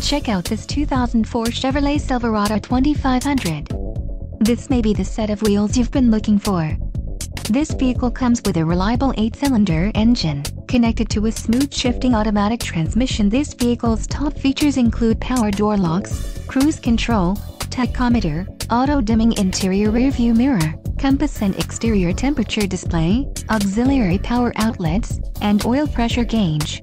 Check out this 2004 Chevrolet Silverado 2500. This may be the set of wheels you've been looking for. This vehicle comes with a reliable 8-cylinder engine, connected to a smooth shifting automatic transmission. This vehicle's top features include power door locks, cruise control, tachometer, auto-dimming interior rearview mirror, compass and exterior temperature display, auxiliary power outlets, and oil pressure gauge.